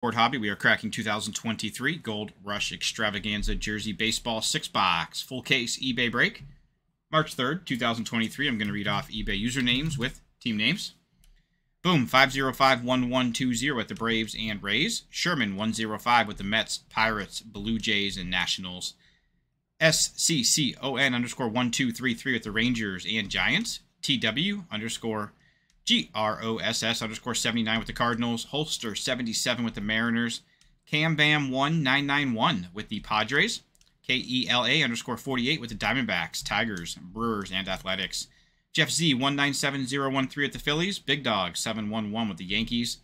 Ford Hobby, we are cracking 2023 Gold Rush Extravaganza Jersey Baseball 6 box full case eBay break. March 3rd, 2023. I'm going to read off eBay usernames with team names. Boom, 5051120 with the Braves and Rays. Sherman 105 with the Mets, Pirates, Blue Jays, and Nationals. SCCON underscore 1233 with the Rangers and Giants. TW underscore G R O S S underscore 79 with the Cardinals, Holster 77 with the Mariners, Cam Bam 1991 with the Padres, K E L A underscore 48 with the Diamondbacks, Tigers, Brewers, and Athletics, Jeff Z 197013 with the Phillies, Big Dog 711 with the Yankees,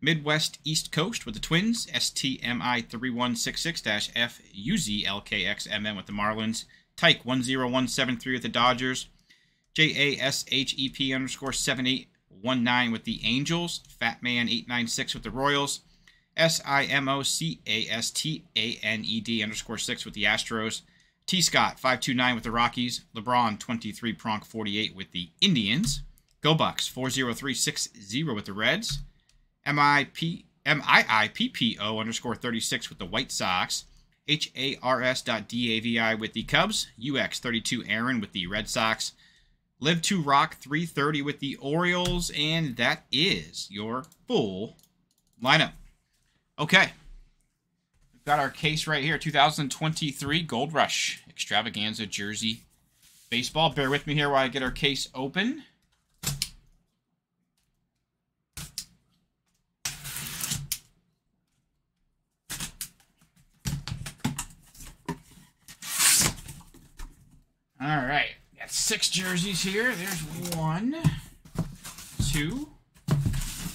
Midwest East Coast with the Twins, STMI 3166 FUZLKXMN with the Marlins, Tyke 10173 with the Dodgers, JASHEP underscore 78 one nine with the Angels, Fatman eight nine six with the Royals, S I M O C A S T A N E D underscore six with the Astros, T Scott five two nine with the Rockies, LeBron twenty three Pronk forty eight with the Indians, Go Bucks four zero three six zero with the Reds, M I P M I I P P O underscore thirty six with the White Sox. H A R S dot D A V I with the Cubs, UX 32 Aaron with the Red Sox, Live to Rock 330 with the Orioles, and that is your full lineup. Okay. We've got our case right here 2023 Gold Rush Extravaganza Jersey Baseball. Bear with me here while I get our case open. All right six jerseys here. There's one, two,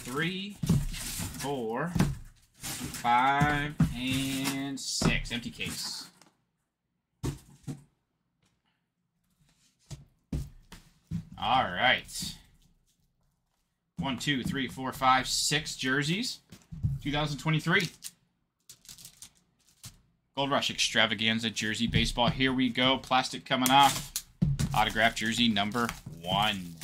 three, four, five, and six. Empty case. All right. One, two, three, four, five, six jerseys. 2023. Gold Rush Extravaganza Jersey Baseball. Here we go. Plastic coming off. Autograph jersey number one.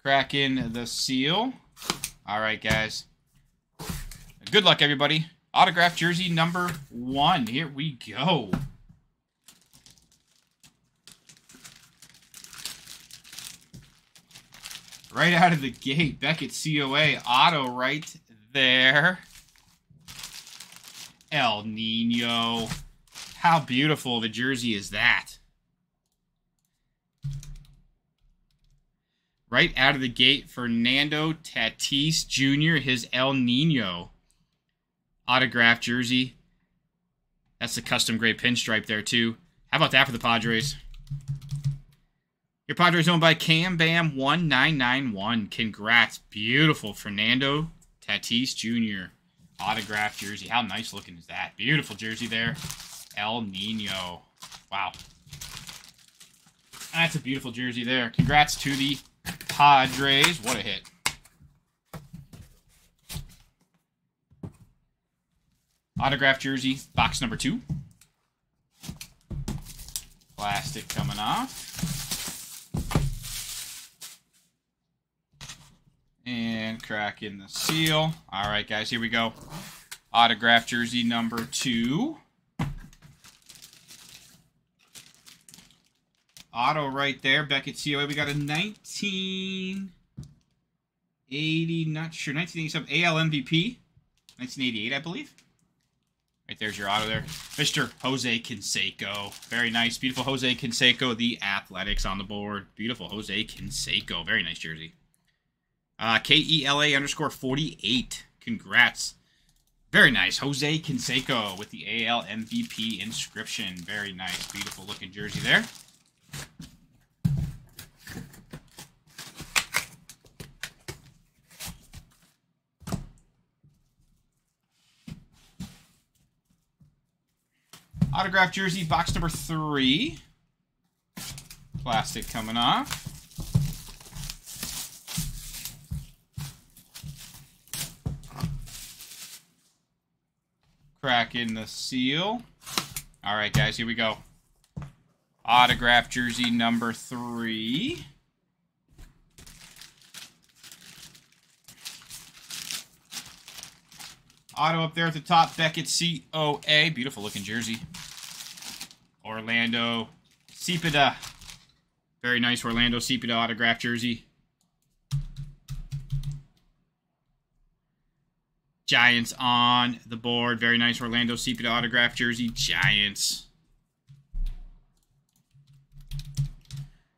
Crack in the seal. All right, guys. Good luck, everybody. Autograph jersey number one. Here we go. Right out of the gate, Beckett COA auto right there. El Nino. How beautiful of a jersey is that? Right out of the gate, Fernando Tatis Jr., his El Nino autograph jersey. That's the custom gray pinstripe there, too. How about that for the Padres? Your Padres owned by Cam Bam 1991. Congrats. Beautiful Fernando Tatis Jr autographed jersey. How nice looking is that? Beautiful jersey there. El Nino. Wow. That's a beautiful jersey there. Congrats to the Padres. What a hit. Autograph jersey, box number two. Plastic coming off. And crack in the seal. All right, guys, here we go. Autograph jersey number two. Auto right there. Beckett COA. We got a 1980, not sure, 1987 AL MVP. 1988, I believe. Right there's your auto there. Mr. Jose Canseco. Very nice. Beautiful Jose Canseco. The Athletics on the board. Beautiful Jose Canseco. Very nice jersey. Uh, K-E-L-A underscore 48. Congrats. Very nice. Jose Canseco with the AL MVP inscription. Very nice. Beautiful looking jersey there. Autograph jersey, box number three. Plastic coming off. Crack in the seal. All right, guys, here we go. Autograph jersey number three. Auto up there at the top, Beckett COA. Beautiful looking jersey. Orlando Cepeda. Very nice Orlando Cepeda autograph jersey. Giants on the board. Very nice Orlando Cepeda autograph jersey. Giants.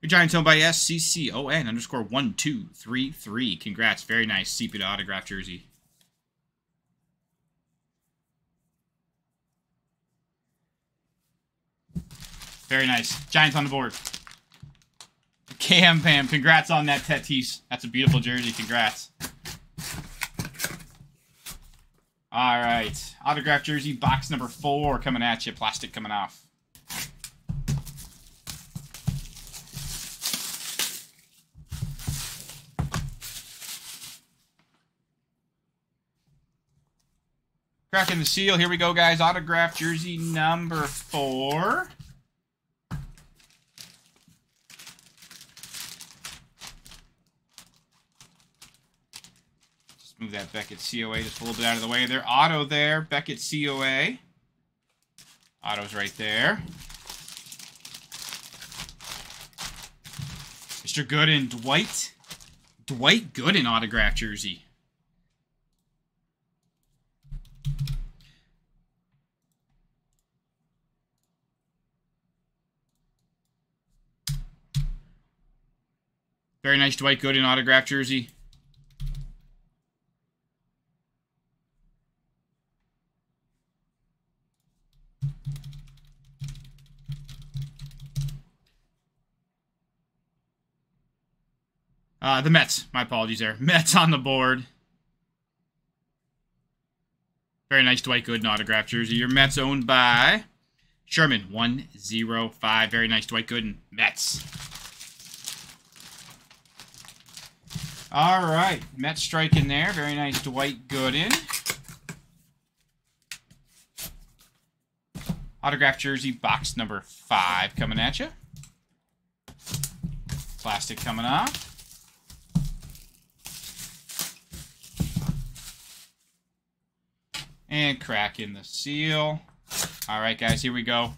Your Giants owned by SCCON underscore 1233. Congrats. Very nice Cepeda autograph jersey. Very nice. Giants on the board. Cam Bam, congrats on that Tatis. That's a beautiful jersey. Congrats. All right. Autograph jersey, box number four coming at you. Plastic coming off. Cracking the seal. Here we go, guys. Autograph jersey number four. Move that Beckett COA just a little bit out of the way there. Auto there. Beckett COA. Auto's right there. Mr. Gooden, Dwight. Dwight Gooden autograph jersey. Very nice Dwight Gooden autograph jersey. Uh, the Mets. My apologies there. Mets on the board. Very nice Dwight Gooden autograph jersey. Your Mets owned by Sherman 105. Very nice Dwight Gooden. Mets. All right. Mets strike in there. Very nice Dwight Gooden. Autograph jersey box number five coming at you. Plastic coming off. And crack in the seal. All right, guys, here we go.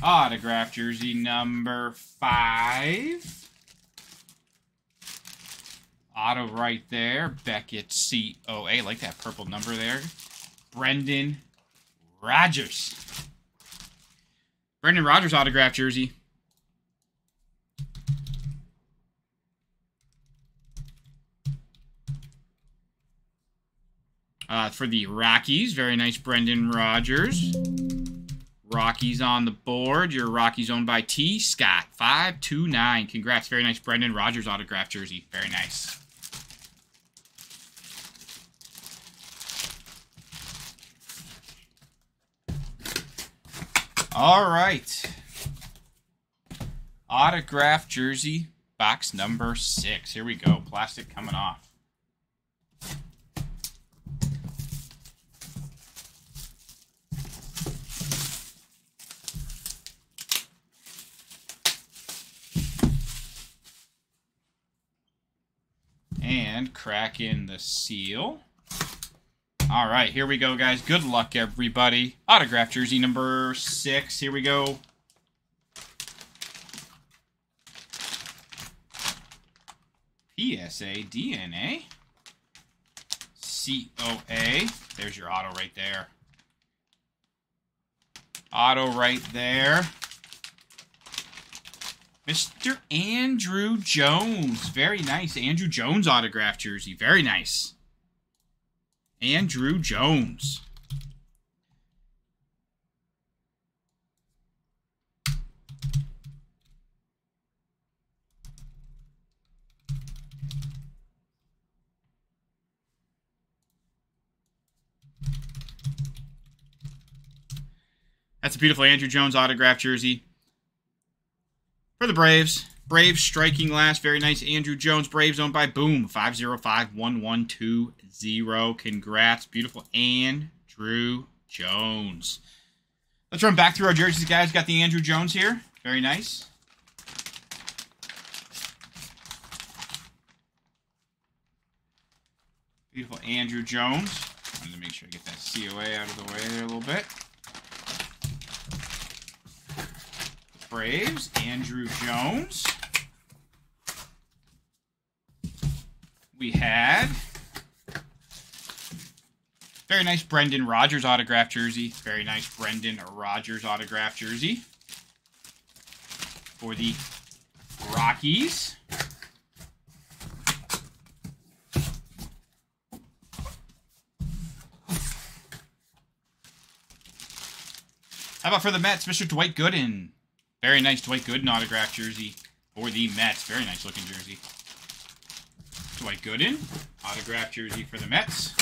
Autograph jersey number five. Auto right there. Beckett COA. Like that purple number there. Brendan Rodgers. Brendan Rodgers autograph jersey. Uh, for the Rockies, very nice Brendan Rodgers. Rockies on the board. Your Rockies owned by T. Scott. 529. Congrats. Very nice Brendan Rodgers autograph jersey. Very nice. All right. Autograph jersey box number six. Here we go. Plastic coming off. And crack in the seal. All right, here we go, guys. Good luck, everybody. Autograph jersey number six. Here we go. PSA DNA. COA. There's your auto right there. Auto right there. Mr. Andruw Jones. Very nice. Andruw Jones autograph jersey. Very nice. Andruw Jones. That's a beautiful Andruw Jones autograph jersey. For the Braves, Braves striking last. Very nice. Andruw Jones, Braves owned by Boom. 5051120. Congrats. Beautiful Andruw Jones. Let's run back through our jerseys, guys. Got the Andruw Jones here. Very nice. Beautiful Andruw Jones. i Wanted to make sure I get that COA out of the way there a little bit. Braves, Andruw Jones. We had very nice Brendan Rodgers autograph jersey. Very nice Brendan Rodgers autograph jersey for the Rockies. How about for the Mets, Mr. Dwight Gooden? Very nice Dwight Gooden autograph jersey for the Mets. Very nice looking jersey. Dwight Gooden, autograph jersey for the Mets.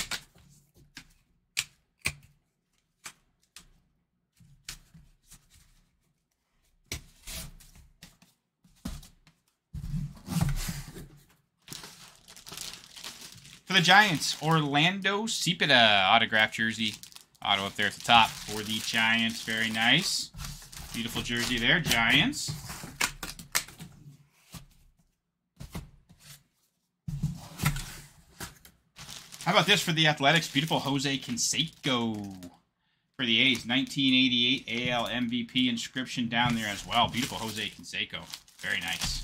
For the Giants, Orlando Cepeda autograph jersey. Auto up there at the top for the Giants. Very nice. Beautiful jersey there, Giants. How about this for the Athletics? Beautiful Jose Canseco for the A's. 1988 AL MVP inscription down there as well. Beautiful Jose Canseco. Very nice.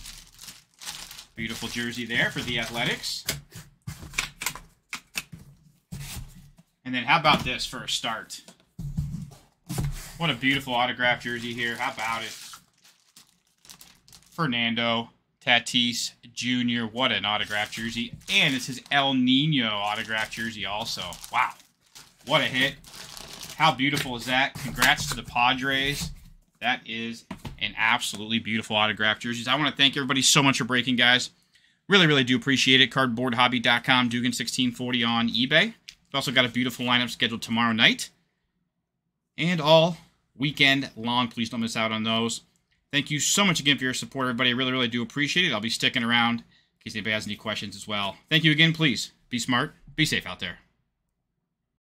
Beautiful jersey there for the Athletics. And then how about this for a start? What a beautiful autograph jersey here. How about it? Fernando Tatis Jr. What an autograph jersey. And it's his El Nino autograph jersey also. Wow. What a hit. How beautiful is that? Congrats to the Padres. That is an absolutely beautiful autograph jerseys. I want to thank everybody so much for breaking, guys. Really, really do appreciate it. Cardboardhobby.com, Dugan1640 on eBay. We've also got a beautiful lineup scheduled tomorrow night. And all weekend long. Please don't miss out on those. Thank you so much again for your support, everybody. I really, really do appreciate it. I'll be sticking around in case anybody has any questions as well. Thank you again. Please be smart, be safe out there.